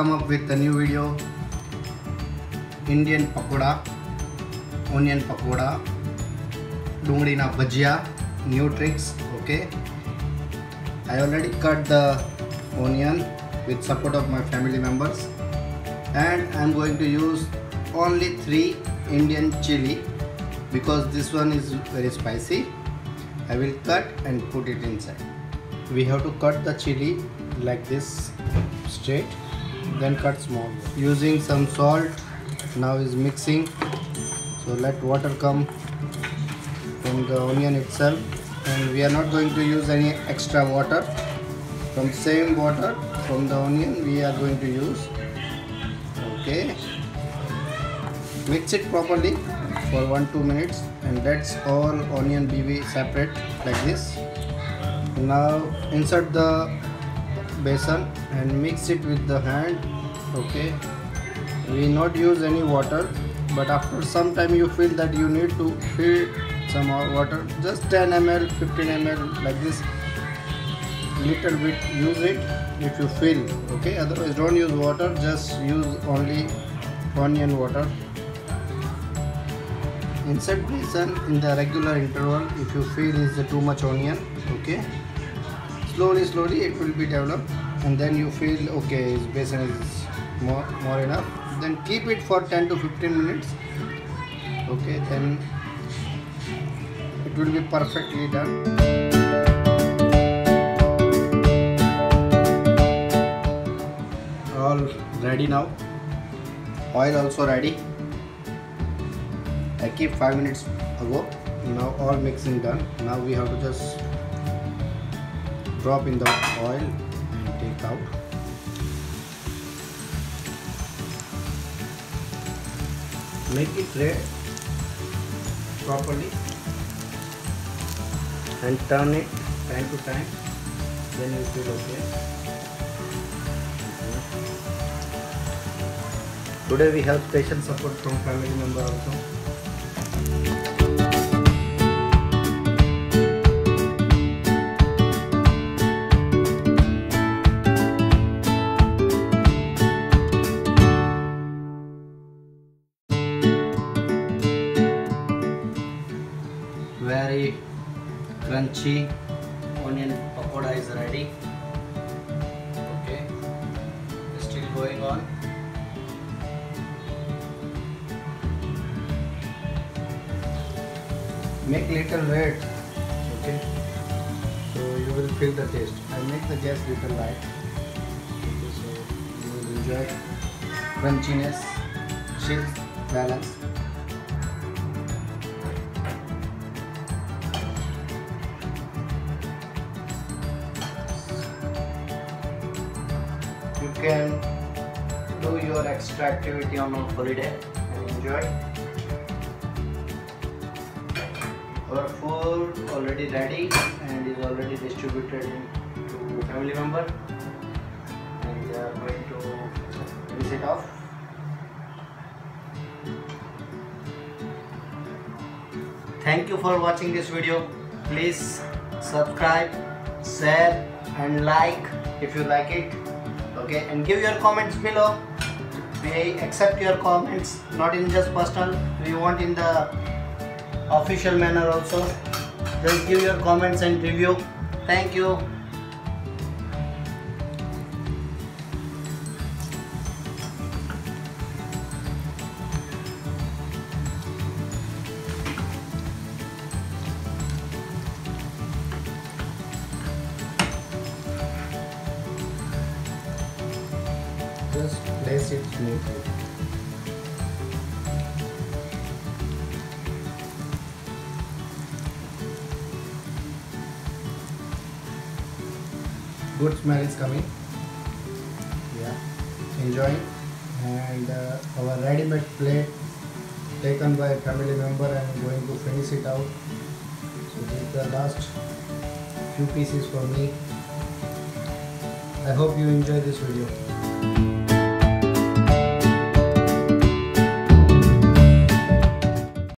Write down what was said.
come up with a new video Indian pakoda, onion pakoda, dungdina bhajia, new tricks, okay. I already cut the onion with support of my family members and I'm going to use only three Indian chili because this one is very spicy. I will cut and put it inside. We have to cut the chili like this straight then cut small. Using some salt now is mixing. So let water come from the onion itself. And we are not going to use any extra water. From same water from the onion we are going to use. Okay. Mix it properly for 1-2 minutes. And that's all onion BB separate like this. Now insert the basin and mix it with the hand okay? We not use any water but after some time you feel that you need to fill some more water. Just 10 ml 15 ml like this little bit use it if you feel okay? Otherwise don't use water just use only onion water. Insert basin in the regular interval if you feel is too much onion okay slowly slowly it will be developed and then you feel okay this basin is more more enough. Then keep it for 10 to 15 minutes okay then it will be perfectly done. All ready now. Oil also ready. I keep 5 minutes ago. Now all mixing done. Now we have to just drop in the oil and take out make it red properly and turn it time to time then you feel okay today we have special support from family member also crunchy onion pakoda is ready. Okay. Still going on. Make little red okay? So you will feel the taste. I make the gas little light. Okay, so you will enjoy crunchiness chill balance can do your extra activity on a holiday and enjoy. Our food already ready and is already distributed to family member and they are going to finish it off. Thank you for watching this video. Please subscribe, share and like if you like it okay and give your comments below. We accept your comments not in just personal we want in the official manner also. Just give your comments and review. Thank you just place it smoothly good smell is coming. Yeah enjoying and uh, our ready-made plate taken by a family member and going to finish it out. So this is the last few pieces for me. I hope you enjoy this video